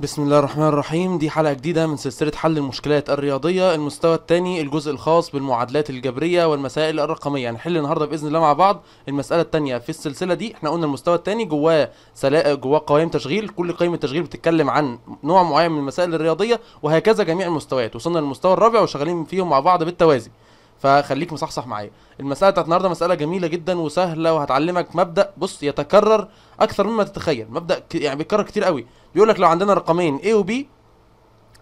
بسم الله الرحمن الرحيم. دي حلقة جديدة من سلسلة حل المشكلات الرياضية. المستوى الثاني الجزء الخاص بالمعادلات الجبرية والمسائل الرقمية. هنحل النهاردة بإذن الله مع بعض المسألة الثانية في السلسلة دي. إحنا قلنا المستوى الثاني جواه سلا... جواه قوائم تشغيل. كل قائمة تشغيل بتتكلم عن نوع معين من المسائل الرياضية وهكذا جميع المستويات. وصلنا للمستوى الرابع وشغالين فيهم مع بعض بالتوازي. فخليك مصحصح معايا. المسألة بتاعت النهارده مسألة جميلة جدا وسهلة وهتعلمك مبدأ. بص يتكرر أكثر مما تتخيل. مبدأ ك... يعني بيتكرر كتير قوي. بيقول لك لو عندنا رقمين A و B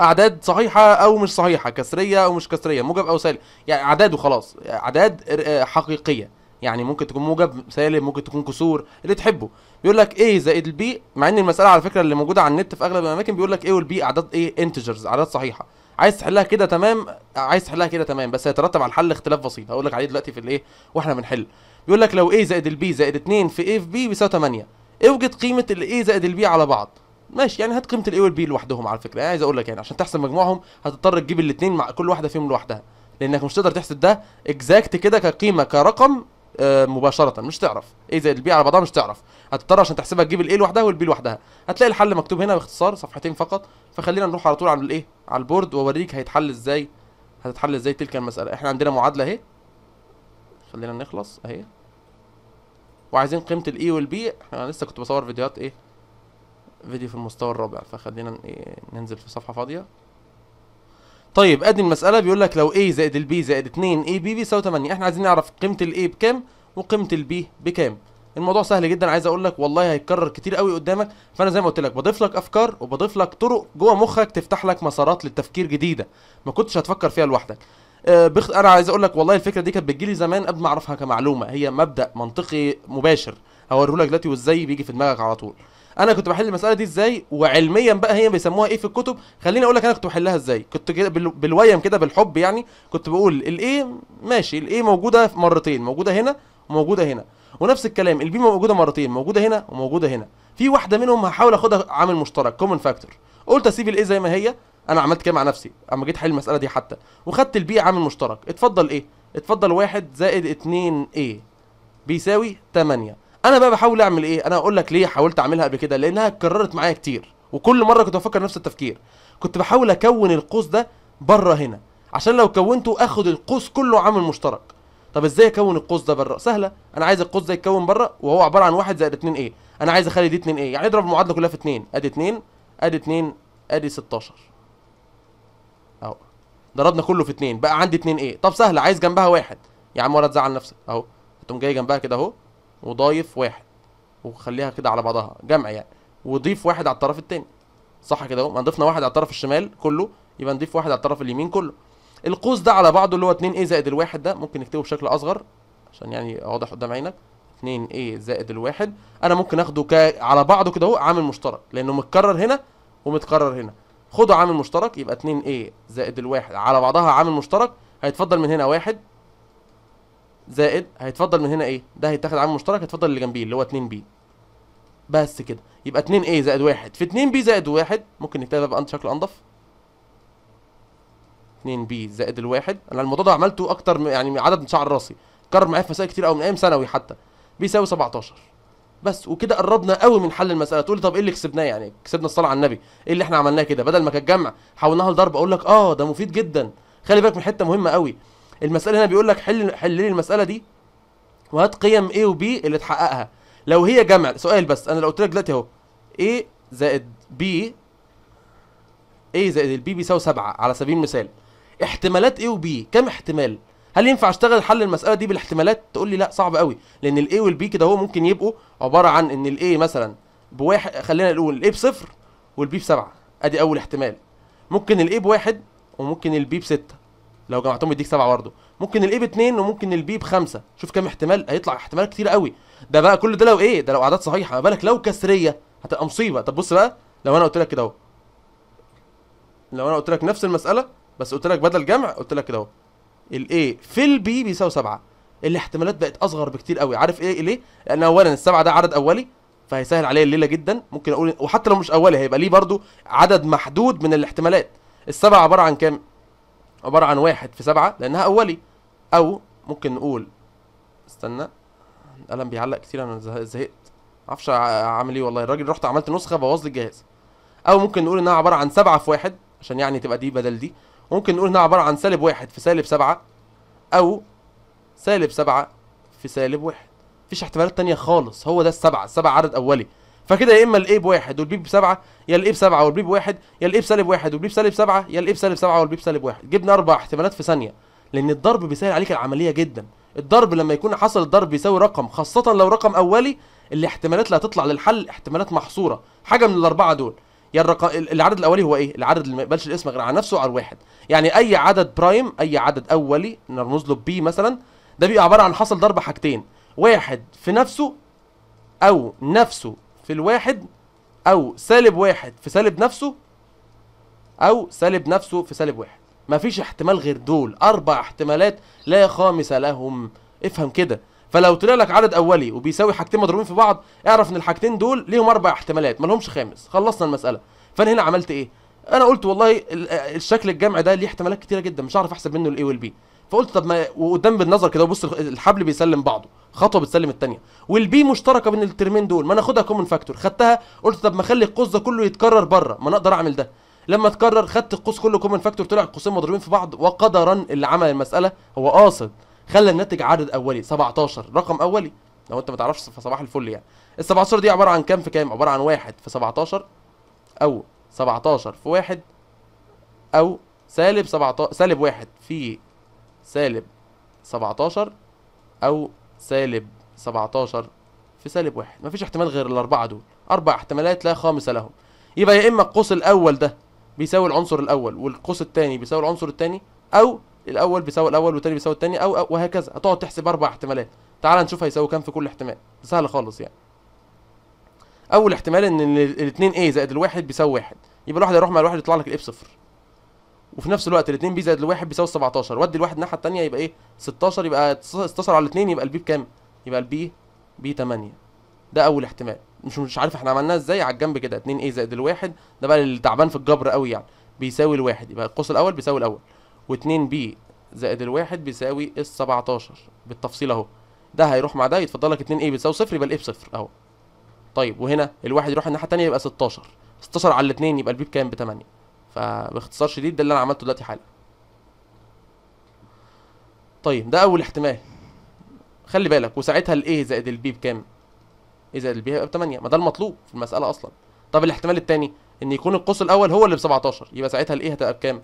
أعداد صحيحة أو مش صحيحة كسرية أو مش كسرية موجب أو سالب يعني أعداد وخلاص. أعداد ر- حقيقية. يعني ممكن تكون موجب سالب ممكن تكون كسور اللي تحبه. بيقول لك A زائد ال B مع إن المسألة على فكرة اللي موجودة على النت في أغلب الأماكن بيقول لك A وال B أعداد إيه integers أعداد صحيحة. عايز تحلها كده تمام عايز تحلها كده تمام بس هيترتب على الحل اختلاف بسيط. هقول لك عليه دلوقتي في الايه وإحنا بنحل. بيقول لك لو A زائد ال B زائد 2 في A في B بيساوي 8 اوجد قيمة ال A زائد ال B على بعض. ماشي يعني هات قيمة ال A وال B لوحدهم على فكرة. يعني عايز أقول لك يعني عشان تحسب مجموعهم هتضطر تجيب الاثنين مع كل واحدة فيهم لوحدها. لأنك مش تقدر تحسب ده exact كده كقيمة كرقم مباشرة مش تعرف. A زائد ال B على بعضها مش تعرف. هتضطر عشان تحسبها تجيب ال A لوحدها وال B لوحدها. هتلاقي الحل مكتوب هنا باختصار صفحتين فقط. فخلينا نروح على طول على الإيه؟ على ال board وأوريك هيتحل إزاي هتتحل إزاي تلك المسألة. إحنا عندنا معادلة أهي. خلينا نخلص أهي. وعايزين قيمة ال A وال B أنا لسه كنت بصور فيديوهات إيه؟ فيديو في المستوى الرابع. فخلينا إيه ننزل في صفحة فاضية. طيب أدي المسألة بيقول لك لو A زائد ال B زائد 2 AB بيساوي 8 إحنا عايزين نعرف قيمة ال A بكام وقيمة ال B بكام. الموضوع سهل جدا. عايز أقول لك والله هيتكرر كتير قوي قدامك. فأنا زي ما قلت لك بضيف لك أفكار وبضيف لك طرق جوه مخك تفتح لك مسارات للتفكير جديدة. ما كنتش هتفكر فيها لوحدك. آه، بخ... أنا عايز أقول لك والله الفكرة دي كانت بتجيلي زمان قبل ما أعرفها كمعلومة. هي مبدأ منطقي مباشر. هوريه لك دلوقتي وإزاي بيجي في دماغك على طول. أنا كنت بحل المساله دي إزاي؟ وعلميا بقى هي بيسموها إيه في الكتب؟ خليني أقول لك أنا كنت بحلها إزاي. كنت كده بال... بالويم كده بالحب يعني كنت بقول ال A ماشي ال A موجودة مرتين موجودة هنا وموجودة هنا. ونفس الكلام ال B موجودة مرتين موجودة هنا وموجودة هنا. في واحدة منهم هحاول اخدها عامل مشترك common factor قلت اسيب الايه زي ما هي أنا عملت كده مع نفسي اما جيت احل المسألة دي حتى. وخدت البي عامل مشترك. اتفضل إيه اتفضل واحد زائد اتنين إيه بيساوي 8 أنا بقى بحاول أعمل إيه؟ أنا أقول لك ليه حاولت أعملها قبل كده؟ لأنها اتكررت معايا كتير وكل مرة كنت بفكر نفس التفكير. كنت بحاول أكون القوس ده بره هنا عشان لو كونته آخد القوس كله عامل مشترك. طب إزاي أكون القوس ده بره سهلة أنا عايز القوس ده يتكون بره وهو عبارة عن واحد زائد 2 إيه؟ أنا عايز أخلي دي 2 إيه؟ يعني اضرب المعادلة كلها في 2 أدي 2 أدي 2 أدي 16 أهو ضربنا كله في 2 بقى عندي 2 إيه؟ طب سهلة عايز جنبها واحد. يا عم ولا تزعل نفسك. أهو تقوم جاي جنبها كده أهو. وضايف واحد. وخليها كده على بعضها. جمع يعني. وضيف واحد على الطرف التاني. صح كده اهو؟ ما ضفنا واحد على الطرف الشمال كله يبقى نضيف واحد على الطرف اليمين كله. القوس ده على بعضه اللي هو 2 a زائد الواحد ده ممكن نكتبه بشكل أصغر عشان يعني واضح قدام عينك. 2 a زائد الواحد. أنا ممكن آخده ك... على بعضه كده اهو عامل مشترك. لأنه متكرر هنا ومتكرر هنا. خده عامل مشترك يبقى 2 a زائد الواحد على بعضها عامل مشترك. هيتفضل من هنا واحد. زائد هيتفضل من هنا إيه؟ ده هيتاخد عامل مشترك هيتفضل اللي جنبيه اللي هو 2 b بس كده. يبقى 2 a زائد واحد. في 2 b زائد واحد ممكن نكتبها بقى بشكل أنضف. 2 b زائد الواحد. أنا الموضوع ده عملته أكتر يعني عدد من شعر راسي. كرر معايا في مسائل كتير قوي من أيام ثانوي حتى. بيساوي 17 بس وكده قربنا قوي من حل المسألة. تقول طب إيه اللي كسبناه يعني؟ كسبنا الصلاة على النبي. إيه اللي إحنا عملناه كده؟ بدل ما كانت جمع حولناها لضرب. أقول لك آه ده مفيد جدا. خلي بالك من حتة مهمة قوي المسألة هنا بيقول لك حل حل لي المسألة دي وهات قيم A و B اللي تحققها. لو هي جمع سؤال بس أنا لو قلت لك دلوقتي أهو A زائد B A زائد ال B بيساوي 7 على سبيل المثال. احتمالات A و B كم احتمال؟ هل ينفع أشتغل حل المسألة دي بالاحتمالات؟ تقول لي لا صعب قوي لأن ال A وال B كده هو ممكن يبقوا عبارة عن إن ال A مثلا بواحد خلينا نقول ال A بصفر وال B بسبعة. أدي أول احتمال. ممكن ال A بواحد وممكن ال B بستة. لو جمعتهم يديك سبعة برضه. ممكن ال A باتنين وممكن ال B بخمسة. شوف كام احتمال. هيطلع احتمال كتير قوي. ده بقى كل ده لو إيه؟ ده لو أعداد صحيحة. ما بالك لو كسرية هتبقى مصيبة. طب بص بقى لو أنا قلت لك كده أهو. لو أنا قلت لك نفس المسألة بس قلت لك بدل جمع قلت لك كده أهو. ال A في ال B بيساوي 7 الاحتمالات بقت أصغر بكتير قوي. عارف إيه؟ ليه؟ لأن اولا السبعة ده عدد أولي فهيسهل عليا الليلة جدا. ممكن أقول وحتى لو مش أولي هيبقى ليه برضو عدد محدود من الاحتمالات. السبعة عبارة عن كام؟ عبارة عن واحد في سبعة لأنها أولي. أو ممكن نقول استنى القلم بيعلق كتير زه- زهقت. معرفش اعمل إيه والله. الراجل رحت عملت نسخة بوظ لي الجهاز. أو ممكن نقول إنها عبارة عن سبعة في واحد عشان يعني تبقى دي بدل دي. ممكن نقول إنها عبارة عن سالب واحد في سالب سبعة أو سالب سبعة في سالب واحد. مفيش احتمالات تانية خالص. هو ده السبعة. السبعة عدد أولي. فكده يا إما ال A بواحد وال B بسبعة يا ال A بسبعة وال B بواحد يا ال A بسالب واحد وال B بسالب سبعة يا ال A بسالب سبعة وال B بسالب واحد. جبنا أربع احتمالات في ثانية لأن الضرب بيسهل عليك العملية جدا. الضرب لما يكون حاصل الضرب بيساوي رقم خاصة لو رقم أولي الاحتمالات اللي هتطلع للحل احتمالات محصورة. حاجة من الأربعة دول. يا الرقم العدد الأولي هو إيه؟ العدد اللي ما يقبلش القسمة غير على نفسه على الواحد يعني أي عدد prime أي عدد أولي نرمز له P مثلا ده بيبقى عبارة عن حاصل ضرب حاجتين. واحد في نفسه أو نفسه في الواحد أو سالب واحد في سالب نفسه أو سالب نفسه في سالب واحد. مفيش احتمال غير دول. أربع احتمالات لا خامس لهم. افهم كده. فلو طلع لك عدد أولي وبيساوي حاجتين مضروبين في بعض اعرف إن الحاجتين دول ليهم أربع احتمالات ما لهمش خامس. خلصنا المسألة. فأنا هنا عملت إيه؟ أنا قلت والله ال- الشكل الجمع ده ليه احتمالات كتيرة جدا مش هعرف أحسب منه ال A وال B فقلت طب ما وقدام بالنظر كده وبص الحبل بيسلم بعضه خطوة بتسلم الثانية وال B مشتركة بين الترمين دول ما ناخدها common factor خدتها قلت طب ما أخلي القوس ده كله يتكرر بره ما أنا أقدر أعمل ده. لما اتكرر خدت القوس كله common factor طلع القوسين مضروبين في بعض وقدرا اللي عمل المسألة هو قاصد. خلى الناتج عدد أولي 17 رقم أولي. لو أنت ما تعرفش فصباح الفل يعني. ال 17 دي عبارة عن كام؟ في كام؟ عبارة عن واحد في 17 أو 17 في واحد أو سالب 17 سالب واحد في سالب 17 أو سالب 17 في سالب واحد. مفيش احتمال غير الأربعة دول. أربع احتمالات لا خامس لهم. يبقى يا إما القوس الأول ده بيساوي العنصر الأول والقوس الثاني بيساوي العنصر الثاني أو الأول بيساوي الأول والثاني بيساوي الثاني أو, وهكذا. هتقعد تحسب أربع احتمالات. تعال نشوف هيساوي كام في كل احتمال. سهل خالص يعني. أول احتمال إن الاثنين a زائد الواحد بيساوي واحد. يبقى الواحد هيروح مع الواحد يطلع لك ال a ب صفر وفي نفس الوقت الاثنين b زائد الواحد بيساوي 17 ودي الواحد الناحية الثانية يبقى إيه؟ 16 يبقى 16 على الاثنين يبقى ال b بكام؟ يبقى ال b ب 8 ده أول احتمال. مش مش عارف إحنا عملناها إزاي على الجنب كده 2 a زائد الواحد ده بقى اللي تعبان في الجبر قوي يعني. بيساوي الواحد يبقى القوس الأول بيساوي الأول. و2 b زائد الواحد بيساوي ال 17 بالتفصيل أهو. ده هيروح مع ده يتفضل لك 2 a بيساوي صفر يبقى ال a بصفر أهو. طيب وهنا الواحد يروح الناحية الثانية يبقى 16 16 على الاثنين يبقى ال b بكام؟ ب 8 فباختصار شديد ده اللي أنا عملته دلوقتي حالا. طيب ده أول احتمال. خلي بالك وساعتها ال a زائد ال b بكام؟ a زائد ال b هيبقى ب 8 ما ده المطلوب في المسألة أصلا. طب الاحتمال الثاني إن يكون القوس الأول هو اللي ب 17 يبقى ساعتها ال a هتبقى بكام؟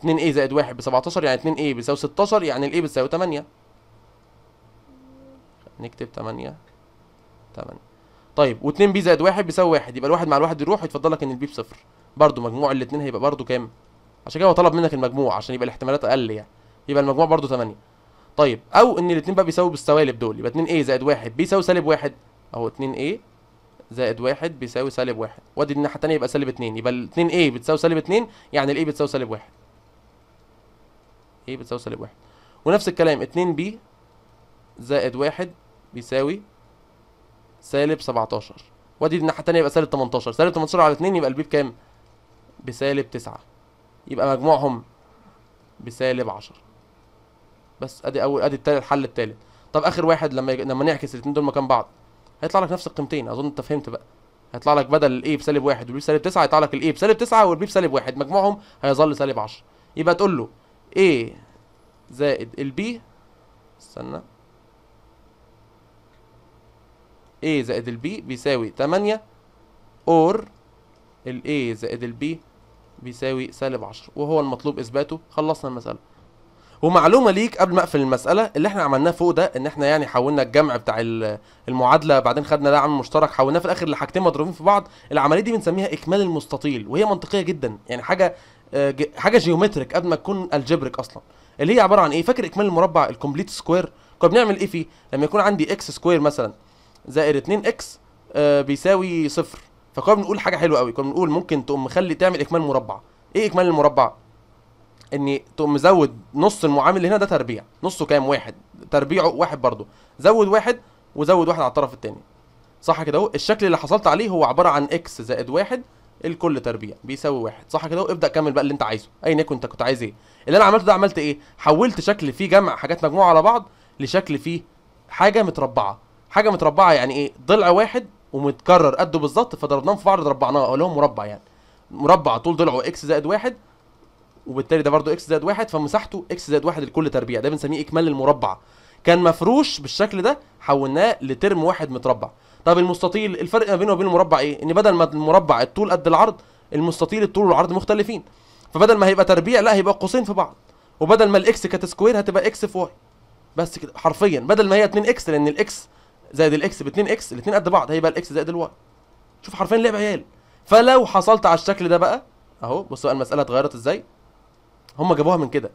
2 a زائد 1 ب 17 يعني 2 a بيساوي 16 يعني ال a بتساوي 8 نكتب 8 8 طيب و2 b زائد 1 بيساوي 1 يبقى الواحد مع الواحد يروح يتفضل لك إن ال b بصفر برضه مجموع الاثنين هيبقى برضه كام؟ عشان كده هو طلب منك المجموع عشان يبقى الاحتمالات أقل يعني. يبقى المجموع برضه 8 طيب أو إن الاثنين بقى بيساووا بالسوالب دول يبقى 2 a زائد 1 بيساوي سالب 1 أهو 2 a زائد 1 بيساوي سالب 1 وأدي الناحية الثانية يبقى سالب 2 يبقى ال 2 a بتساوي سالب 2 يعني ال a بتساوي سالب 1 a بتساوي سالب 1 ونفس الكلام 2 b زائد 1 بيساوي سالب 17 وادي الناحية الثانية يبقى سالب 18 سالب 18 على 2 يبقى البي بكام بسالب 9 يبقى مجموعهم بسالب 10 بس ادي اول ادي الحل الثالث طب آخر واحد لما يج... لما نعكس الاثنين دول مكان بعض هيطلع لك نفس القيمتين. أظن أنت فهمت بقى. هيطلع لك بدل ال a بسالب 1 وال b بسالب 9 هيطلع لك ال a بسالب 9 وال b بسالب 1 مجموعهم هيظل سالب 10 يبقى تقول له a زائد ال b استنى. A زائد ال b بيساوي 8 or ال a زائد ال b بيساوي سالب 10 وهو المطلوب إثباته. خلصنا المسألة. ومعلومة ليك قبل ما أقفل المسألة اللي إحنا عملناه فوق ده إن إحنا يعني حولنا الجمع بتاع ال- المعادلة بعدين خدنا ده عامل مشترك حولناه في الآخر لحاجتين مضروبين في بعض. العملية دي بنسميها إكمال المستطيل وهي منطقية جدا. يعني حاجة آه، حاجة geometric قبل ما تكون algebraic أصلا. اللي هي عبارة عن إيه؟ فاكر إكمال المربع ال complete square كنا بنعمل إيه فيه؟ لما يكون عندي x square مثلا زائد 2 x بيساوي صفر. فكنا بنقول حاجة حلوة قوي. كنا بنقول ممكن تقوم مخلي تعمل إكمال مربع. إيه إكمال المربع؟ ان تقوم مزود نص المعامل اللي هنا ده تربيع. نصه كام؟ واحد. تربيعه واحد برضه. زود واحد وزود واحد على الطرف التاني. صح كده أهو؟ الشكل اللي حصلت عليه هو عبارة عن x زائد واحد الكل تربيع. بيساوي واحد. صح كده ابدأ كمل بقى اللي أنت عايزه. ايا يكن أنت كنت عايز إيه. اللي أنا عملته ده عملت إيه؟ حولت شكل فيه جمع حاجات مجموعة على بعض لشكل فيه حاجة متربعة. حاجة متربعة يعني إيه؟ ضلع واحد ومتكرر قده بالظبط فضربناهم في بعض ربعناه اللي هو مربع يعني. مربع طول ضلعه x زائد واحد وبالتالي ده برضه x زائد واحد فمساحته x زائد واحد الكل تربيع. ده بنسميه إكمال المربع. كان مفروش بالشكل ده حولناه ل term واحد متربع. طب المستطيل الفرق ما بينه وبين المربع إيه؟ إن بدل ما المربع الطول قد العرض المستطيل الطول والعرض مختلفين. فبدل ما هيبقى تربيع لا هيبقى قوسين في بعض. وبدل ما ال x كانت square هتبقى x في y. بس كده حرفيا. بدل ما هي 2 إكس لأن الاكس زائد الاكس ب 2 إكس الاثنين قد بعض هيبقى ال x زائد ال y شوف حرفيا لعب عيال. فلو حصلت على الشكل ده بقى أهو بصوا بقى المسألة اتغيرت إزاي. هم جابوها من كده.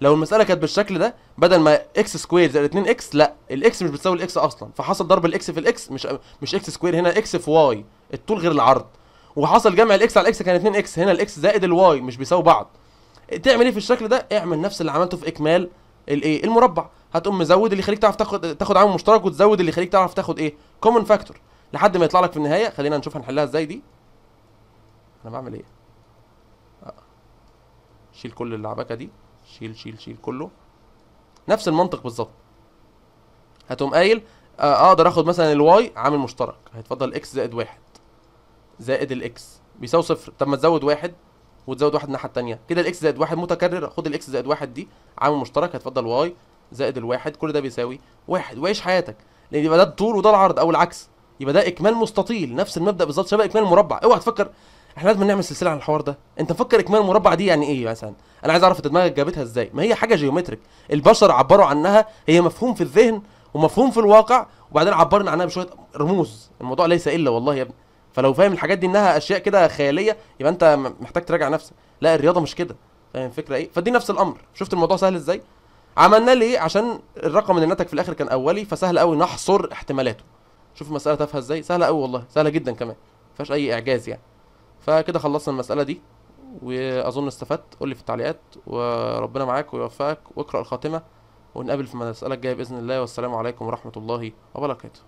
لو المسألة كانت بالشكل ده بدل ما x square زائد 2 x لا ال x مش بتساوي ال x أصلا. فحصل ضرب الاكس في الاكس مش مش x square هنا x في y الطول غير العرض. وحصل جمع الاكس على الاكس كان 2 إكس هنا الاكس زائد الواي مش بيساوي بعض. تعمل إيه في الشكل ده؟ اعمل نفس اللي عملته في إكمال الايه المربع. هتقوم مزود اللي يخليك تعرف تاخد تاخد عامل مشترك وتزود اللي يخليك تعرف تاخد إيه؟ common factor لحد ما يطلع لك في النهاية خلينا نشوف هنحلها إزاي دي. أنا بعمل إيه؟ آه. شيل كل اللعبكة دي. شيل شيل شيل كله. نفس المنطق بالظبط. هتقوم قايل آه، أقدر آخد مثلا ال y عامل مشترك. هيتفضل x زائد واحد. زائد ال x بيساوي صفر. طب ما تزود واحد وتزود واحد الناحية التانية. كده الاكس زائد واحد متكرر خد الاكس زائد واحد دي. عامل مشترك. هيتفضل y زائد الواحد كل ده بيساوي واحد. وعيش حياتك. لأن يبقى ده الطول وده العرض أو العكس. يبقى ده إكمال مستطيل. نفس المبدأ بالظبط شبه إكمال المربع اوعى تفكر إحنا لازم نعمل سلسلة عن الحوار ده. أنت فكر إكمال المربع دي يعني إيه مثلا؟ أنا عايز أعرف دماغك جابتها إزاي. ما هي حاجة جيومتريك البشر عبروا عنها. هي مفهوم في الذهن ومفهوم في الواقع. وبعدين عبرنا عنها بشوية رموز. الموضوع ليس إلا والله يا ابني. فلو فاهم الحاجات دي إنها أشياء كده خيالية يبقى أنت محتاج تراجع نفسك. لا الرياضة مش كده. فاهم الفكرة إيه؟ فدي نفس الأمر. شفت الموضوع سهل إزاي؟ عملناه ليه؟ عشان الرقم اللي نتج في الآخر كان أولي فسهل قوي نحصر احتمالاته. شوف المسألة تافهة إزاي؟ سهلة قوي والله سهلة جدا كمان ما فيهاش أي إعجاز يعني. فكده خلصنا المسألة دي وأظن استفدت. قول لي في التعليقات وربنا معاك ويوفقك. واقرأ الخاتمة ونقابل في المسألة الجاية بإذن الله. والسلام عليكم ورحمة الله وبركاته.